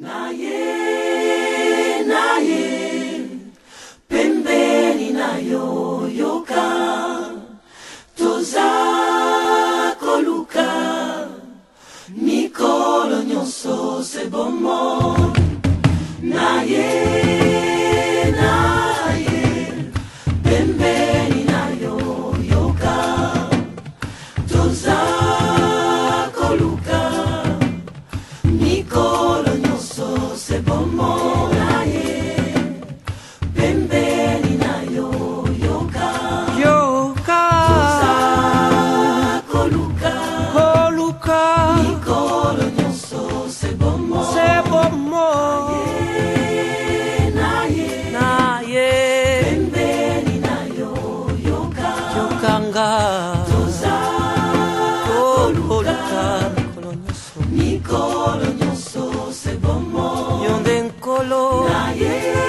na ye na ye pembeni na yo yoka toza koluka. Mikolo nyonso se bomo mangiare mikolo nyonso mikolo nyonso c'est yo nde nkolo na ye